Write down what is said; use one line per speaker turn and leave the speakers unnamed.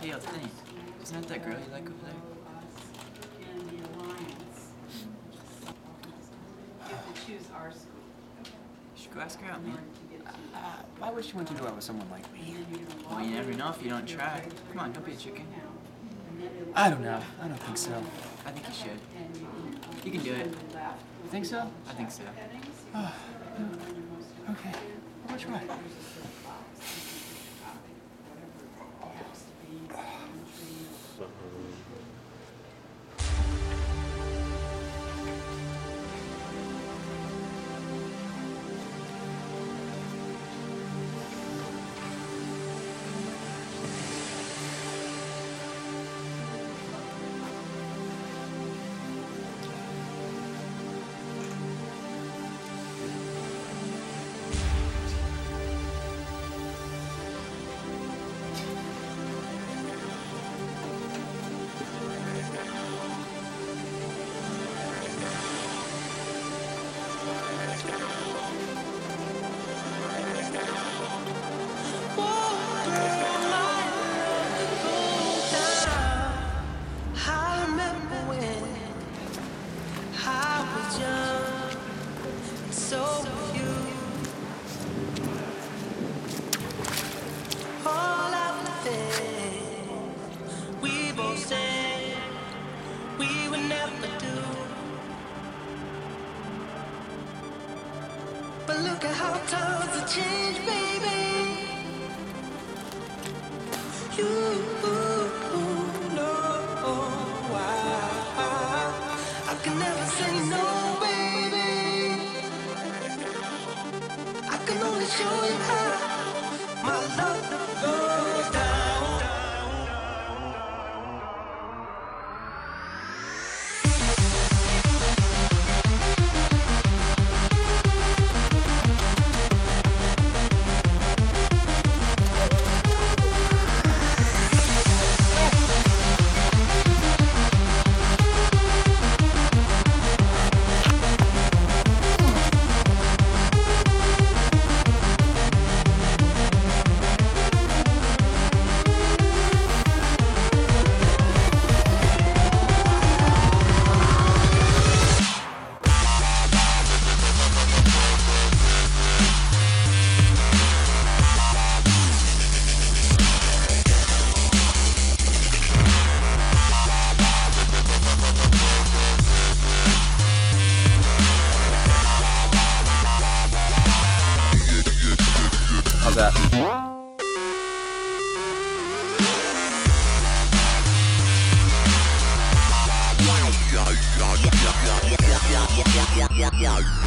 Dale, Denny, isn't that that girl you like over there?
And the alliance. You have to choose our school
You should go ask her out, man.
order to get to.
Uh, why would she want to do it with someone like me?
and then you're
Well, you never know if you don't try. Come on, don't be a chicken.
account. And then it'll-
I don't know. I don't think so.
I think you should.
You can-
do it.
on the left
You think so?
I think so.
And then your most
okay. I'll try.
So you. All of the things we both said we would never do. But look at how times have changed, baby. You You how my love goes down.
That?
Yeah.